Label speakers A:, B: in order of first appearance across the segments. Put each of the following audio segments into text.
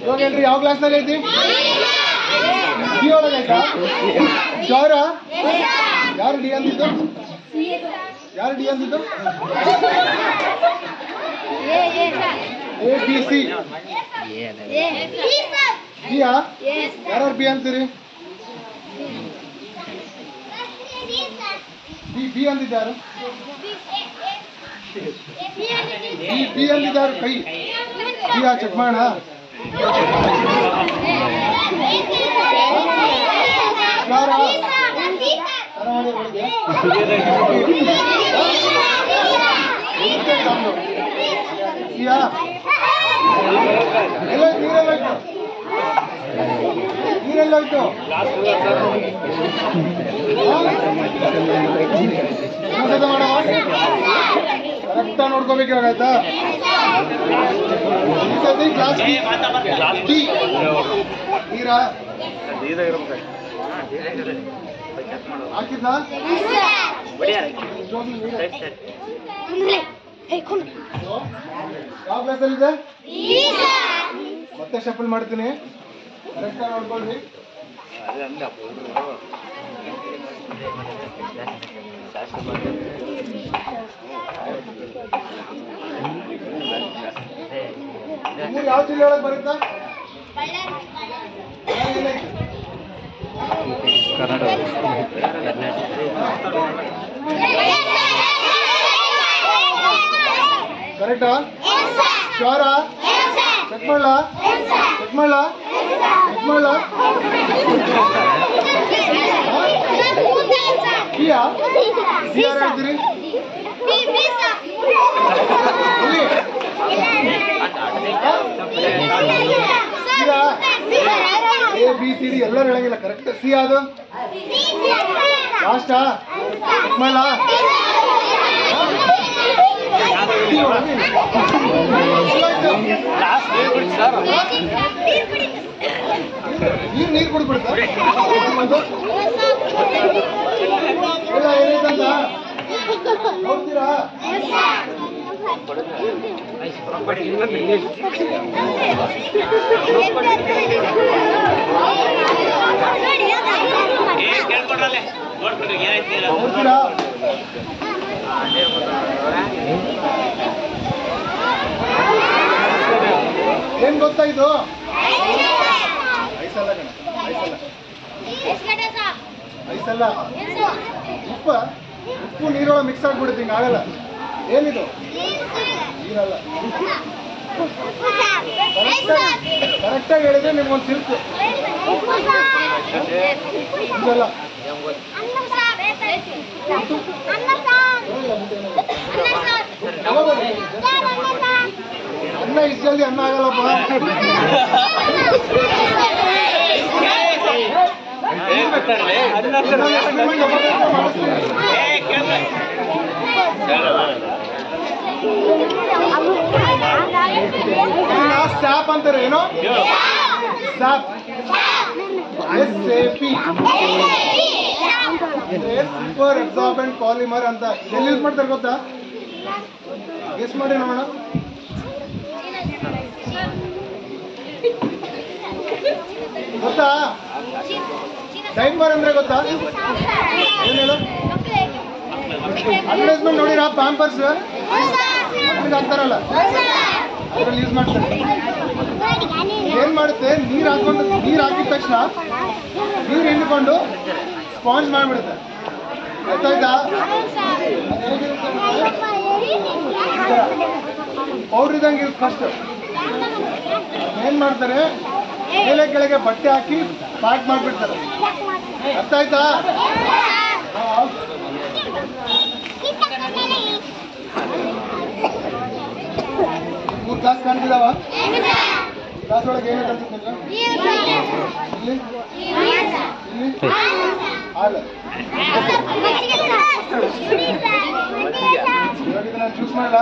A: ಇವಾಗ ಹೇಳ್ರಿ ಯಾವ ಕ್ಲಾಸ್ನಲ್ಲಿ ಐತಿ ಡಿ ಒಳಗೆ ಆಯ್ತಾ ಶೋರ ಯಾರು ಡಿ ಅಂದಿದ್ದು ಯಾರು D ಅಂದಿದ್ದು A B C Dia? Yes. Where are B and Siri? B B and Didar. B B and Didar कई. Dia चकमान हाँ. Clara. Clara वाले बोल दिया. Dia. Dia. Dia. Dia. ಆಯ್ತಾ? ರಕ್ತ ನೀರಾ? ಯಾವ ಕ್ಲಾಸಲ್ಲಿದೆ ಮತ್ತೆ ಶಫಲ್ ಮಾಡ್ತೀನಿ. ಕರೆಕ್ಟ್ ನೋಡ್ಕೊಳ್ರಿ ನಿಮ್ಮೂರು ಯಾವ ಜಿಲ್ಲೆ ಒಳಗೆ ಬರುತ್ತಾ ಕರೆಕ್ಟಾ ಶೋರ ಚೆಕ್ ಮಾಡ್ಲಾ ಚೆಕ್ ಮಾಡ್ಲಾ ಎ ಬಿ ಸಿ ಡಿ ಎಲ್ಲರೂ ಕರೆಕ್ಟ್ ಸಿ ಅದು ಲಾಸ್ಟಾ ಚೆಕ್ ಲಾಸ್ಟ್. ನೀರು ನೀರು ನೋಡ್ತೀರಾ ನೋಡ್ತೀರಾ ಏನ್ ಗೊತ್ತಾ ಐಸಲ್ಲ ಉಪ್ಪ, ಉಪ್ಪು ನೀರೊಳ ಮಿಕ್ಸ್ ಆಗ್ಬಿಡುತ್ತೆ, ಹಿಂಗೆ ಆಗಲ್ಲ. ಏನಿದು? ನೀರಲ್ಲ. ಕರೆಕ್ಟಾಗಿ ಹೇಳಿದ್ರೆ ನಿಮ್ಗೊಂದು ಸಿಲ್ಕು ಇದೆಲ್ಲ. ಅನ್ನ ಇಷ್ಟಲ್ಲಿ ಅನ್ನ ಆಗಲ್ಲಪ್ಪ ಸ್ಯಾಪ್ ಅಂತಾರೆ ಏನು SAP S A P super absorbent polymer ಅಂತ ಎಲ್ಲಿ ಯೂಸ್ ಮಾಡ್ತಾರೆ ಗೊತ್ತಾ ಗೆಸ್ ಮಾಡಿ ನೋಡೋಣ ಗೊತ್ತಾ ಡೈಪರ್ ಅಂದ್ರೆ ಗೊತ್ತಾ? ಏನು ಅಡ್ವರ್ಟೈಸ್ಮೆಂಟ್ ನೋಡಿರಾ? ಪ್ಯಾಂಪರ್ಸ್ ಹಾಕ್ತಾರಲ್ಲ. ಅದ್ರಲ್ಲಿ ಯೂಸ್ ಮಾಡ್ತಾರೆ. ಏನ್ ಮಾಡುತ್ತೆ? ನೀರ್ ಹಾಕೊಂಡು ನೀರ್ ಹಾಕಿದ ತಕ್ಷಣ ನೀರ್ ಹಿಂಡ್ಕೊಂಡು ಸ್ಪಾಂಜ್ ಮಾಡ್ಬಿಡುತ್ತೆ. ಗೊತ್ತಾಯ್ತಾ? ಪೌಡ್ರ್ ಇದಂಗೆ ಫಸ್ಟ್ ಏನ್ ಮಾಡ್ತಾರೆ? ಮೇಲೆ ಕೆಳಗೆ ಬಟ್ಟೆ ಹಾಕಿ ಪ್ಯಾಕ್ ಮಾಡ್ಬಿಡ್ತಾರೆ ಅರ್ಥ ಆಯ್ತಾ ಮೂರು ಕ್ಲಾಸ್ ಕಾಣ್ತಿದಾವ ಕ್ಲಾಸ್ ಒಳಗೆ ಏನೇ ಕಲ್ತಿದ್ದ ಇಲ್ಲಿ ಇಲ್ಲಿ ಹಾಲು ಇವಾಗ ಇದನ್ನ ಚೂಸ್ ಮಾಡಲ್ಲ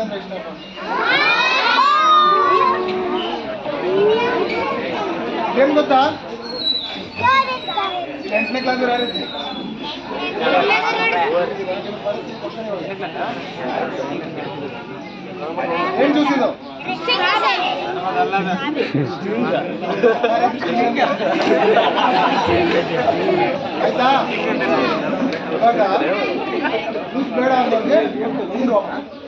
A: ಅಂದ್ರೆ ಇಷ್ಟಪ್ಪ ಏನ್ ಗೊತ್ತಾ ಇದು ಎಂಟನೇ ಕ್ಲಾಸ್ ಯಾರಿದ್ರಿ ಏನ್ ಜ್ಯೂಸ್ ಇದು ಆಯ್ತಾ ಇವಾಗ ಜ್ಯೂಸ್ ಬೇಡ ಅನ್ನೋರಿಗೆ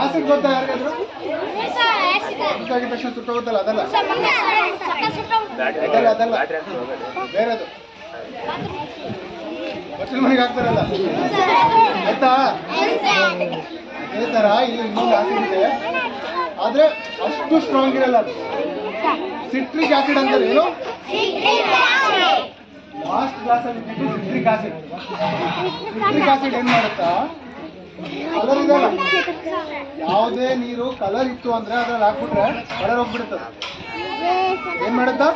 A: ಆಸಿಡ್ ಗೊತ್ತಾ ಯಾರಿಗಾದ್ರು ತಕ್ಷಣ ಸುಟ್ಟೋಗುತ್ತಲ್ಲ ಅದಲ್ಲ? ಅದಲ್ಲ ಅದಲ್ಲ ಬೇರೆದು ಬಚ್ಚಲ ಮನೆಗೆ ಹಾಕ್ತಾರಲ್ಲ? ಆಯ್ತಾ? ಅದೇ ತರ ಇಲ್ಲಿ ಇನ್ನೊಂದು ಆಸಿಡ್ ಇದೆ. ಆದ್ರೆ ಅಷ್ಟು ಸ್ಟ್ರಾಂಗ್ ಇರಲ್ಲ ಅದು. ಸಿಟ್ರಿಕ್ ಆಸಿಡ್ ಅಂತಾರೆ ಏನು? ಲಾಸ್ಟ್ ಕ್ಲಾಸ್ ಅಲ್ಲಿ ಸಿಟ್ರಿಕ್ ಆಸಿಡ್ ಸಿಟ್ರಿಕ್ ಆಸಿಡ್ ಏನ್ ಮಾಡುತ್ತಾ? ಕಲರ್ ಇದೆಯಲ್ಲ ಯಾವುದೇ ನೀರು ಕಲರ್ ಇತ್ತು ಅಂದ್ರೆ ಅದ್ರಲ್ಲಿ ಹಾಕ್ಬಿಟ್ರೆ ಕಲರ್ ಹೋಗ್ಬಿಡುತ್ತದೆ. ಏನ್ ಮಾಡುತ್ತಾ?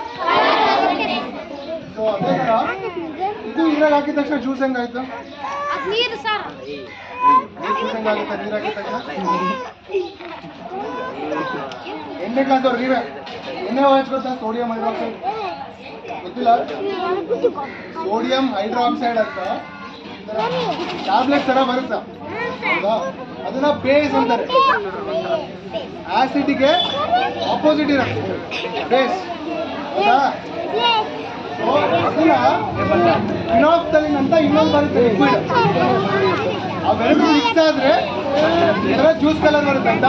A: ಸೊ ಅದೇ ತರ ಇದು ನೀರಾಗ ಹಾಕಿದ ತಕ್ಷಣ ಜ್ಯೂಸ್ ಹೆಂಗಾಯ್ತು ಜ್ಯೂಸ್ ಹೆಂಗಾಗುತ್ತೆ ನೀರ್ ಹಾಕಿದ ತಕ್ಷಣ? ಎಣ್ಣೆ ಕ್ಲಾಸ್ ಅವ್ರು ನೀವೇ. ಎಣ್ಣೆ ಹಚ್ಕೊತ ಸೋಡಿಯಂ ಹೈಡ್ರಾಕ್ಸೈಡ್ ಗೊತ್ತಿಲ್ಲ? ಸೋಡಿಯಂ ಹೈಡ್ರಾಕ್ಸೈಡ್ ಅಂತ. ಟ್ಯಾಬ್ಲೆಟ್ ತರ ಬರುತ್ತಾ? ಹೌದಾ? ಅದನ್ನ ಬೇಸ್ ಅಂತಾರೆ. ಆಸಿಡ್ಗೆ ಆಪೋಸಿಟ್ ಇರುತ್ತೆ. ಬೇಸ್ ಹೌದಾ? ಫಿನಾಫ್ತಲಿನ್ ಅಂತ ಇನ್ನೊಂದು ಬರುತ್ತೆ ಲಿಕ್ವಿಡ್ ಅವೆರಡು ಮಿಕ್ಸ್ ಆದ್ರೆ ಜ್ಯೂಸ್ ಕಲರ್ ಬರುತ್ತೆ ಅಂತ.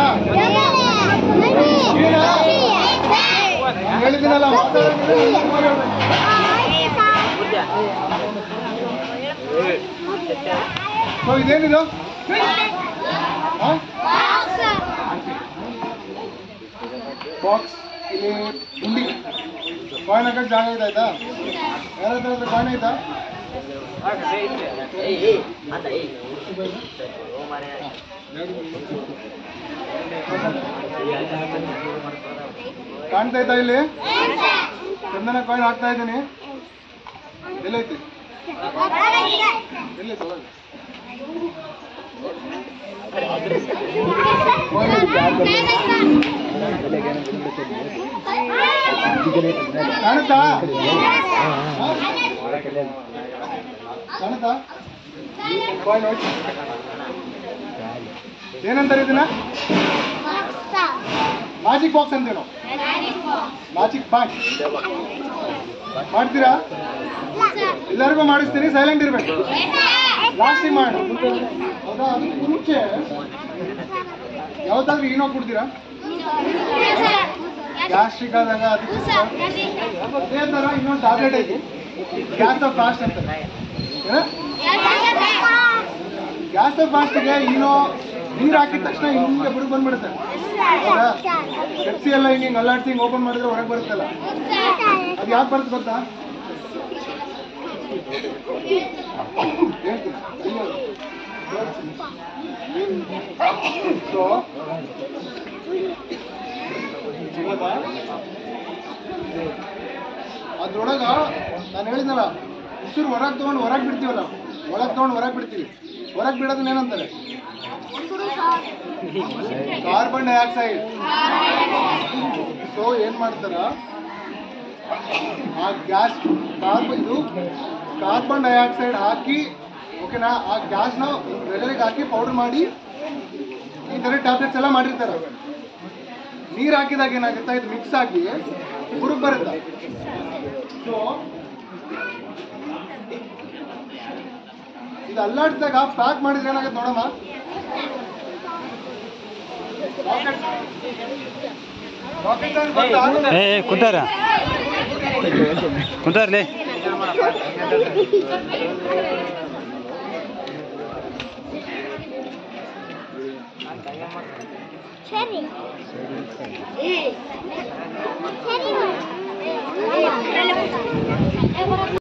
A: ಹೇಳಿದ್ದೀನಲ್ಲ ಮಾತಾಡೋದಿದ್ರೆ ನೀನ್ ಮಾತಾಡ್ಬೇಕು. ಸೊ ಇದೇನಿದು ಬಾಕ್ಸ್ ಇಲ್ಲಿ ಗುಂಡಿ ಕಾಯಿನ್ ಹಾಕಕ್ ಜಾಗ ಇದೆ ಆಯ್ತಾ ಯಾರ ಹತ್ರ ಹತ್ರ ಕಾಯಿನ್ ಆಯ್ತಾ ಕಾಣ್ತಾ ಆಯ್ತಾ ಇಲ್ಲಿ ಚಂದನ ಕಾಯಿನ್ ಹಾಕ್ತಾ ಇದ್ದೀನಿ ಎಲ್ಲೈತಿ ಎಲ್ಲಿ ತಗೊಳ್ಳಿ ಕಾಣುತ್ತಾ ಕಾಣುತ್ತಾ ಕಾಯಿನ್ ನೋಡಿ ಏನಂತಾರೆ ಇದನ್ನ? ಮ್ಯಾಜಿಕ್ ಬಾಕ್ಸ್ ಅಂತ ಹೇಳೋ ಮ್ಯಾಜಿಕ್ ಬಾಕ್ಸ್ ಮಾಡ್ತೀರಾ? ಎಲ್ಲರಿಗೂ ಮಾಡಿಸ್ತೀನಿ ಸೈಲೆಂಟ್ ಇರ್ಬೇಕು. ಲಾಸ್ಟಿಗೆ ಮಾಡಿ. ಹೌದಾ? ಅದಕ್ಕೆ ಮುಂಚೆ. ಯಾವತ್ತಾದ್ರೂ ಏನೋ ಕೊಡ್ತೀರಾ ಗ್ಯಾಸ್ಟ್ರಿಕ್ ಆದಾಗ ಅದಕ್ಕೆ ಅದೇ ತರ ಇನ್ನೊಂದು ಟ್ಯಾಬ್ಲೆಟ್ ಐತಿ. ಗ್ಯಾಸ್ ಆಫ್ ಫಾಸ್ಟ್ ಅಂತ. ಗ್ಯಾಸ್ ಆಫ್ ಫಾಸ್ಟ್ಗೆ ಏನೋ ನೀರು ಹಾಕಿದ ತಕ್ಷಣ ಹಿಂಗೆ ಬಿಡು ಬಂದ್ಬಿಡುತ್ತೆ. ಹೌದಾ? ಎಲ್ಲ ಹಿಂಗೆ ಹಿಂಗೆ ಅಲ್ಲಾಡ್ಸಿ ಹಿಂಗೆ ಓಪನ್ ಮಾಡಿದ್ರೆ ಹೊರಗೆ ಬರುತ್ತಲ್ಲ? ಅದು ಯಾಕೆ ಬರುತ್ತೆ ಗೊತ್ತಾ? ಅದ್ರೊಳಗ ನಾನು ಹೇಳಿದ್ನಲ್ಲ, ಉಸಿರು ಹೊರಗೆ ತಗೊಂಡು ಹೊರಗೆ ಬಿಡ್ತೀವಲ್ಲ, ಒಳಗೆ ತಗೊಂಡು ಹೊರಗೆ ಬಿಡ್ತೀವಿ. ಹೊರಗೆ ಬಿಡೋದನ್ನ ಏನಂತಾರೆ ಕಾರ್ಬನ್ ಡೈಆಕ್ಸೈಡ್ ಸೊ ಏನ್ ಮಾಡ್ತಾರ? ಆ ಗ್ಯಾಸ್ ಕಾರ್ಬನ್ ಇದು ಕಾರ್ಬನ್ ಡೈಆಕ್ಸೈಡ್ ಹಾಕಿ ಓಕೆನಾ ಆ ಗ್ಯಾಸ್ನ ವೆದರಿಗೆ ಹಾಕಿ ಪೌಡರ್ ಮಾಡಿ, ಈ ಥರ ಟ್ಯಾಬ್ಲೆಟ್ಸ್ ಎಲ್ಲ ಮಾಡಿರ್ತಾರೆ. ನೀರು ಹಾಕಿದಾಗ ಏನಾಗುತ್ತೆ? ಇದು ಮಿಕ್ಸ್ ಆಗಿ ಹುರುಗ್ ಬರುತ್ತೆ. ಸೊ ಇದು ಅಲ್ಲಾಡ್ಸಿದಾಗ ಪ್ಯಾಕ್ ಮಾಡಿದ್ರೆ ಏನಾಗುತ್ತೆ ನೋಡಮ್ಮ?
B: ಏ ಕುಂತಾರ ಕುಂತಾರ್ಲಿ
C: ಸರಿ ಸರಿ